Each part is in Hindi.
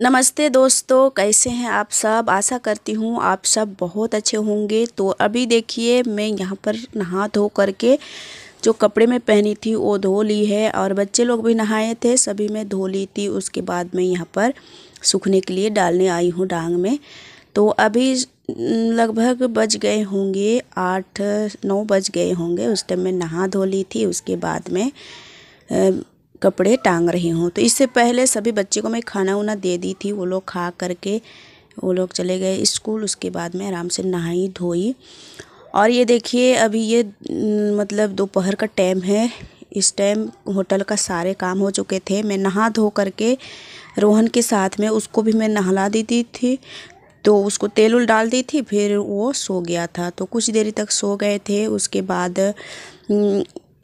नमस्ते दोस्तों, कैसे हैं आप सब? आशा करती हूँ आप सब बहुत अच्छे होंगे। तो अभी देखिए, मैं यहाँ पर नहा धो करके जो कपड़े में पहनी थी, वो धो ली है और बच्चे लोग भी नहाए थे, सभी मैं धो ली थी। उसके बाद मैं यहाँ पर सूखने के लिए डालने आई हूँ डांग में। तो अभी लगभग बज गए होंगे आठ, नौ बज गए होंगे। उस टाइम मैं नहा धो ली थी, उसके बाद में कपड़े टांग रही हूँ। तो इससे पहले सभी बच्चे को मैं खाना उना दे दी थी। वो लोग खा करके, वो लोग चले गए स्कूल। उसके बाद में आराम से नहाई, धोई। और ये देखिए, अभी ये मतलब दोपहर का टाइम है। इस टाइम होटल का सारे काम हो चुके थे। मैं नहा धो करके रोहन के साथ में उसको भी मैं नहला दी थी। तो उसको तेल उल डाल दी थी, फिर वो सो गया था। तो कुछ देरी तक सो गए थे, उसके बाद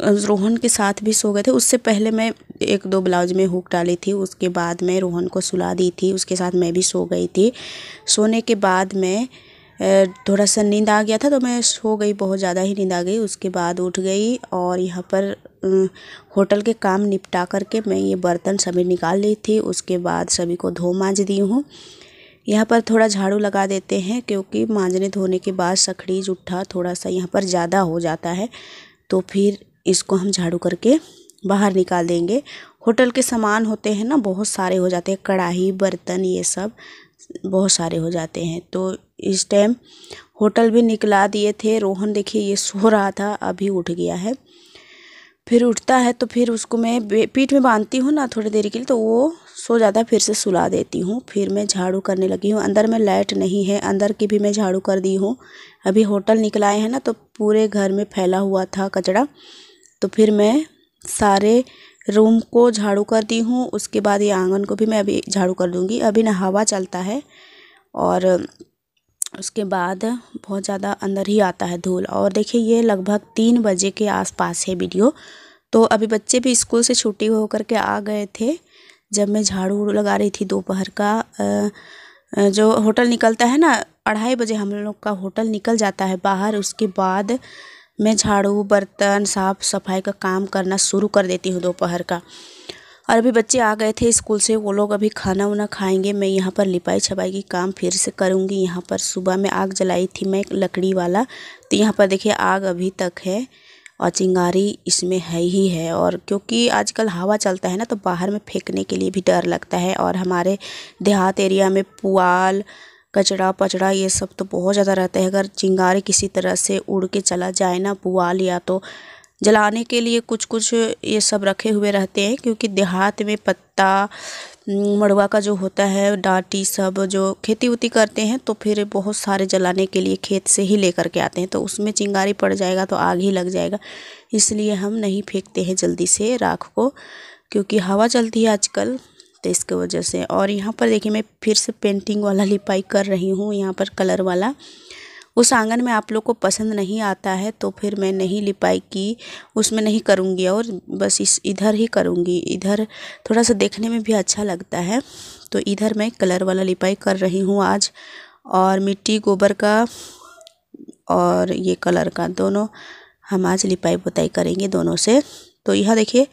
रोहन के साथ भी सो गए थे। उससे पहले मैं एक दो ब्लाउज में हुक डाली थी, उसके बाद मैं रोहन को सुला दी थी, उसके साथ मैं भी सो गई थी। सोने के बाद मैं थोड़ा सा नींद आ गया था तो मैं सो गई, बहुत ज़्यादा ही नींद आ गई। उसके बाद उठ गई और यहाँ पर होटल के काम निपटा करके मैं ये बर्तन सभी निकाल ली थी। उसके बाद सभी को धो मांझ दी हूँ। यहाँ पर थोड़ा झाड़ू लगा देते हैं क्योंकि मांजने धोने के बाद सखड़ी जुट्ठा थोड़ा सा यहाँ पर ज़्यादा हो जाता है। तो फिर इसको हम झाड़ू करके बाहर निकाल देंगे। होटल के सामान होते हैं ना, बहुत सारे हो जाते हैं। कढ़ाई, बर्तन, ये सब बहुत सारे हो जाते हैं। तो इस टाइम होटल भी निकला दिए थे। रोहन देखिए, ये सो रहा था, अभी उठ गया है। फिर उठता है तो फिर उसको मैं पीठ में बांधती हूँ ना थोड़ी देर के लिए तो वो सो जाता फिर से सुला देती हूँ। फिर मैं झाड़ू करने लगी हूँ। अंदर में लाइट नहीं है। अंदर की भी मैं झाड़ू कर दी हूँ। अभी होटल निकलाए हैं ना तो पूरे घर में फैला हुआ था कचरा। तो फिर मैं सारे रूम को झाड़ू कर दी हूँ। उसके बाद ये आँगन को भी मैं अभी झाड़ू कर दूँगी। अभी ना हवा चलता है और उसके बाद बहुत ज़्यादा अंदर ही आता है धूल। और देखिए, ये लगभग तीन बजे के आसपास है वीडियो। तो अभी बच्चे भी स्कूल से छुट्टी होकर के आ गए थे। जब मैं झाड़ू लगा रही थी दोपहर का जो होटल निकलता है ना, अढ़ाई बजे हम लोग का होटल निकल जाता है बाहर, उसके बाद मैं झाड़ू, बर्तन, साफ़ सफ़ाई का काम करना शुरू कर देती हूँ दोपहर का। और अभी बच्चे आ गए थे स्कूल से, वो लोग अभी खाना वाना खाएँगे, मैं यहाँ पर लिपाई छपाई की काम फिर से करूँगी। यहाँ पर सुबह में आग जलाई थी मैं एक लकड़ी वाला तो यहाँ पर देखिए आग अभी तक है। और चिंगारी इसमें है ही है। और क्योंकि आजकल हवा चलता है ना तो बाहर में फेंकने के लिए भी डर लगता है। और हमारे देहात एरिया में पुआल, कचड़ा पचड़ा, ये सब तो बहुत ज़्यादा रहता है। अगर चिंगारी किसी तरह से उड़ के चला जाए ना पुआल या तो जलाने के लिए कुछ कुछ ये सब रखे हुए रहते हैं, क्योंकि देहात में पत्ता मड़वा का जो होता है, डाटी सब जो खेती उती करते हैं तो फिर बहुत सारे जलाने के लिए खेत से ही लेकर के आते हैं। तो उसमें चिंगारी पड़ जाएगा तो आग ही लग जाएगा। इसलिए हम नहीं फेंकते हैं जल्दी से राख को, क्योंकि हवा चलती है आजकल तो इसके वजह से। और यहाँ पर देखिए, मैं फिर से पेंटिंग वाला लिपाई कर रही हूँ, यहाँ पर कलर वाला। उस आँगन में आप लोग को पसंद नहीं आता है तो फिर मैं नहीं लिपाई की उसमें नहीं करूँगी और बस इस, इधर ही करूँगी। इधर थोड़ा सा देखने में भी अच्छा लगता है तो इधर मैं कलर वाला लिपाई कर रही हूँ आज। और मिट्टी, गोबर का और ये कलर का दोनों हम आज लिपाई पोताई करेंगे दोनों से। तो यह देखिए,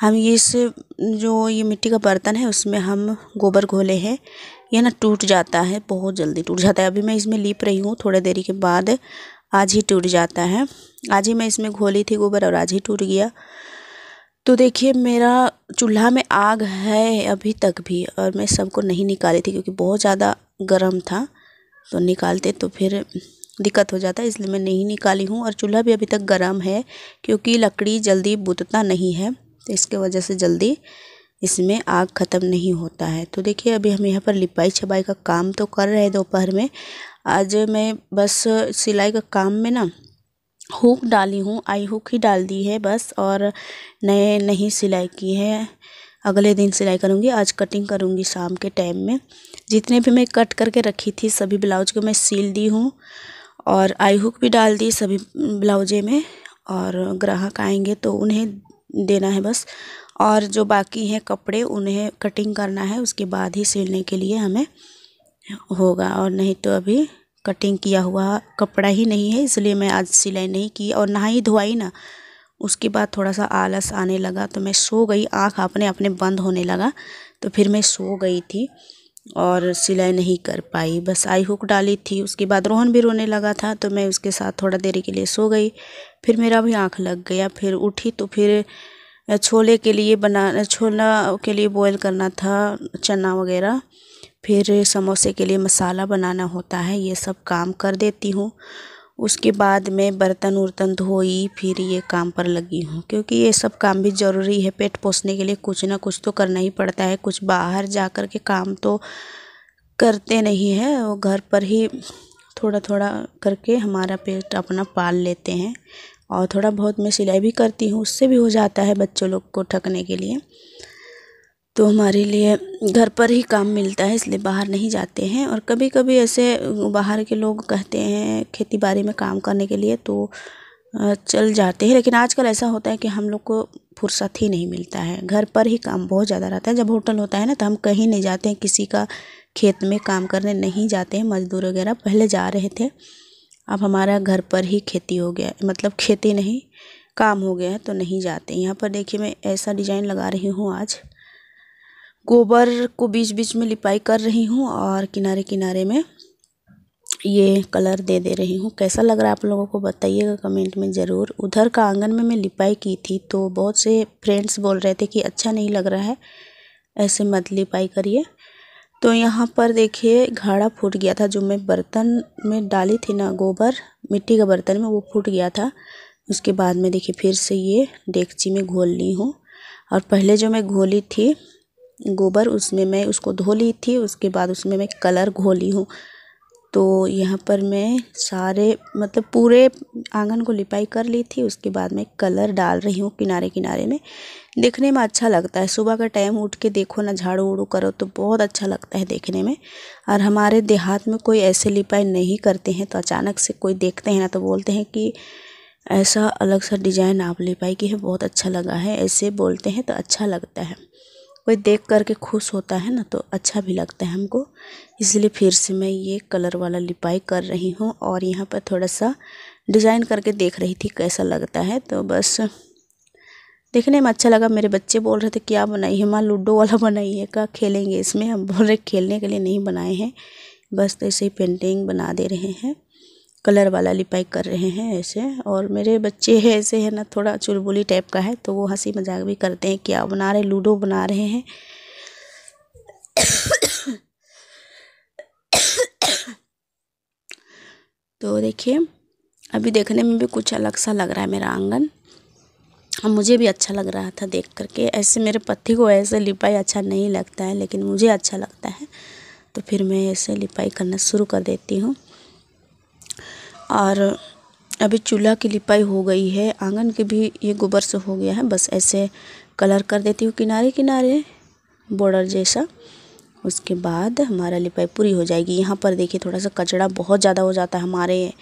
हम इस, जो ये मिट्टी का बर्तन है, उसमें हम गोबर घोले हैं। यह ना टूट जाता है, बहुत जल्दी टूट जाता है। अभी मैं इसमें लीप रही हूँ, थोड़ी देरी के बाद आज ही टूट जाता है। आज ही मैं इसमें घोली थी गोबर और आज ही टूट गया। तो देखिए, मेरा चूल्हा में आग है अभी तक भी और मैं सबको नहीं निकाली थी क्योंकि बहुत ज़्यादा गर्म था। तो निकालते तो फिर दिक्कत हो जाता है, इसलिए मैं नहीं निकाली हूँ। और चूल्हा भी अभी तक गर्म है क्योंकि लकड़ी जल्दी बुतता नहीं है तो इसके वजह से जल्दी इसमें आग ख़त्म नहीं होता है। तो देखिए, अभी हम यहाँ पर लिपाई छपाई का काम तो कर रहे हैं दोपहर में। आज मैं बस सिलाई का काम में ना हुक डाली हूँ, आई हुक ही डाल दी है बस और नए नहीं सिलाई की है। अगले दिन सिलाई करूँगी, आज कटिंग करूँगी शाम के टाइम में। जितने भी मैं कट करके रखी थी, सभी ब्लाउज को मैं सील दी हूँ और आई हुक भी डाल दी सभी ब्लाउजे में और ग्राहक आएँगे तो उन्हें देना है बस। और जो बाकी हैं कपड़े, उन्हें कटिंग करना है, उसके बाद ही सिलने के लिए हमें होगा। और नहीं तो अभी कटिंग किया हुआ कपड़ा ही नहीं है, इसलिए मैं आज सिलाई नहीं की और नहाई धोई ना। उसके बाद थोड़ा सा आलस आने लगा तो मैं सो गई, आँख अपने अपने बंद होने लगा तो फिर मैं सो गई थी। और सिलाई नहीं कर पाई। बस आई हुक डाली थी। उसके बाद रोहन भी रोने लगा था तो मैं उसके साथ थोड़ा देरी के लिए सो गई। फिर मेरा भी आँख लग गया। फिर उठी तो फिर छोले के लिए बना छोला के लिए बॉयल करना था, चना वगैरह। फिर समोसे के लिए मसाला बनाना होता है। ये सब काम कर देती हूँ। उसके बाद मैं बर्तन उर्तन धोई, फिर ये काम पर लगी हूँ। क्योंकि ये सब काम भी ज़रूरी है, पेट पोसने के लिए कुछ ना कुछ तो करना ही पड़ता है। कुछ बाहर जा कर के काम तो करते नहीं हैं वो घर पर ही थोड़ा थोड़ा करके हमारा पेट अपना पाल लेते हैं। और थोड़ा बहुत मैं सिलाई भी करती हूँ, उससे भी हो जाता है बच्चों लोग को ठकने के लिए। तो हमारे लिए घर पर ही काम मिलता है, इसलिए बाहर नहीं जाते हैं। और कभी कभी ऐसे बाहर के लोग कहते हैं खेती बाड़ी में काम करने के लिए तो चल जाते हैं। लेकिन आजकल ऐसा होता है कि हम लोग को फुर्सत ही नहीं मिलता है। घर पर ही काम बहुत ज़्यादा रहता है। जब होटल होता है ना तो हम कहीं नहीं जाते हैं, किसी का खेत में काम करने नहीं जाते हैं, मज़दूर वगैरह। पहले जा रहे थे, अब हमारा घर पर ही खेती हो गया मतलब खेती नहीं, काम हो गया है तो नहीं जाते। यहाँ पर देखिए मैं ऐसा डिज़ाइन लगा रही हूँ आज। गोबर को बीच बीच में लिपाई कर रही हूँ और किनारे किनारे में ये कलर दे दे रही हूँ। कैसा लग रहा है आप लोगों को बताइएगा कमेंट में ज़रूर। उधर का आँगन में मैं लिपाई की थी तो बहुत से फ्रेंड्स बोल रहे थे कि अच्छा नहीं लग रहा है, ऐसे मत लिपाई करिए। तो यहाँ पर देखिए, घाड़ा फूट गया था जो मैं बर्तन में डाली थी ना, गोबर, मिट्टी का बर्तन में वो फूट गया था। उसके बाद में देखिए फिर से ये डेगची में घोल ली हूँ। और पहले जो मैं घोली थी गोबर, उसमें मैं उसको धो ली थी, उसके बाद उसमें मैं कलर घोली हूँ। तो यहाँ पर मैं सारे मतलब पूरे आँगन को लिपाई कर ली थी, उसके बाद मैं कलर डाल रही हूँ किनारे किनारे में। देखने में अच्छा लगता है। सुबह का टाइम उठ के देखो ना, झाड़ू उड़ू करो तो बहुत अच्छा लगता है देखने में। और हमारे देहात में कोई ऐसे लिपाई नहीं करते हैं तो अचानक से कोई देखते हैं ना तो बोलते हैं कि ऐसा अलग सा डिज़ाइन आप लिपाई की है, बहुत अच्छा लगा है। ऐसे बोलते हैं तो अच्छा लगता है। कोई देख कर के खुश होता है ना तो अच्छा भी लगता है हमको। इसलिए फिर से मैं ये कलर वाला लिपाई कर रही हूँ और यहाँ पर थोड़ा सा डिज़ाइन करके देख रही थी कैसा लगता है तो बस देखने में अच्छा लगा। मेरे बच्चे बोल रहे थे, क्या बनाई है माँ? लूडो वाला बनाई है क्या? खेलेंगे इसमें? हम बोल रहे, खेलने के लिए नहीं बनाए हैं, बस तो ऐसे ही पेंटिंग बना दे रहे हैं। कलर वाला लिपाई कर रहे हैं ऐसे। और मेरे बच्चे हैं, ऐसे है ना, थोड़ा चुलबुली टाइप का है तो वो हँसी मज़ाक भी करते हैं क्या बना रहे लूडो बना रहे हैं। तो देखिए, अभी देखने में भी कुछ अलग सा लग रहा है मेरा आँगन। और मुझे भी अच्छा लग रहा था देख करके। ऐसे मेरे पति को ऐसे लिपाई अच्छा नहीं लगता है, लेकिन मुझे अच्छा लगता है। तो फिर मैं ऐसे लिपाई करना शुरू कर देती हूँ। और अभी चूल्हा की लिपाई हो गई है। आँगन के भी ये गोबर से हो गया है। बस ऐसे कलर कर देती हूँ, किनारे किनारे बॉर्डर जैसा। उसके बाद हमारा लिपाई पूरी हो जाएगी। यहाँ पर देखिए थोड़ा सा कचड़ा बहुत ज़्यादा हो जाता है। हमारे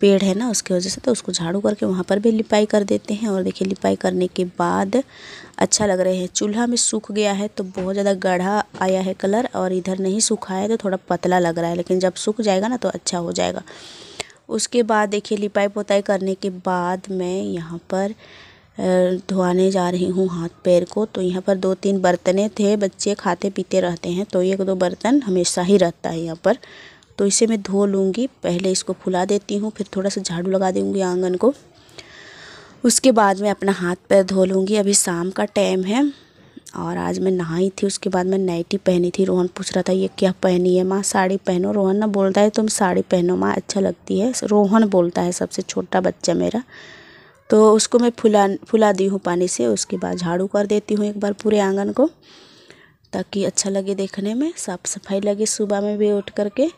पेड़ है ना, उसकी वजह से तो उसको झाड़ू करके वहाँ पर भी लिपाई कर देते हैं। और देखिए लिपाई करने के बाद अच्छा लग रहे हैं। चूल्हा में सूख गया है तो बहुत ज़्यादा गाढ़ा आया है कलर और इधर नहीं सूखा है तो थोड़ा पतला लग रहा है। लेकिन जब सूख जाएगा ना तो अच्छा हो जाएगा। उसके बाद देखिए लिपाई पोताई करने के बाद मैं यहाँ पर धोने जा रही हूँ हाथ पैर को। तो यहाँ पर दो तीन बर्तने थे, बच्चे खाते पीते रहते हैं तो एक दो बर्तन हमेशा ही रहता है यहाँ पर। तो इसे मैं धो लूँगी, पहले इसको फुला देती हूँ, फिर थोड़ा सा झाड़ू लगा दूँगी आँगन को। उसके बाद मैं अपना हाथ पैर धो लूँगी। अभी शाम का टाइम है और आज मैं नहाई थी, उसके बाद मैं नाइटी पहनी थी। रोहन पूछ रहा था, ये क्या पहनी है माँ? साड़ी पहनो। रोहन ना बोलता है, तुम साड़ी पहनो माँ अच्छा लगती है। रोहन बोलता है, सबसे छोटा बच्चा मेरा। तो उसको मैं फुला फुला दी हूँ पानी से, उसके बाद झाड़ू कर देती हूँ एक बार पूरे आँगन को, ताकि अच्छा लगे देखने में, साफ़ सफ़ाई लगे सुबह में भी उठ करके।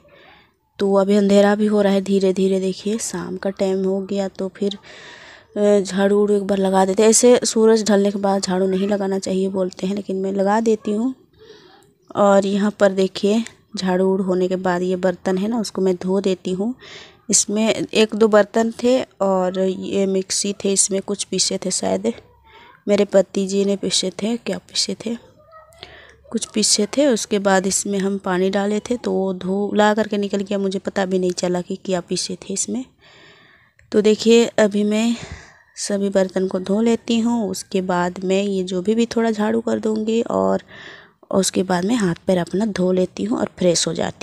तो अभी अंधेरा भी हो रहा है धीरे धीरे देखिए, शाम का टाइम हो गया तो फिर झाड़ू उड़ू एक बार लगा देते ऐसे सूरज ढलने के बाद झाड़ू नहीं लगाना चाहिए बोलते हैं, लेकिन मैं लगा देती हूँ। और यहाँ पर देखिए, झाड़ू उड़ होने के बाद ये बर्तन है ना, उसको मैं धो देती हूँ। इसमें एक दो बर्तन थे और ये मिक्सी थे, इसमें कुछ पीसे थे शायद। मेरे पति जी ने पीसे थे, क्या पीसे थे? कुछ पीसे थे, उसके बाद इसमें हम पानी डाले थे तो वो धो, ला करके निकल गया। मुझे पता भी नहीं चला कि क्या पीसे थे इसमें। तो देखिए, अभी मैं सभी बर्तन को धो लेती हूँ, उसके बाद मैं ये जो भी भी थोड़ा झाड़ू कर दूँगी और उसके बाद मैं हाथ पैर अपना धो लेती हूँ और फ्रेश हो जाती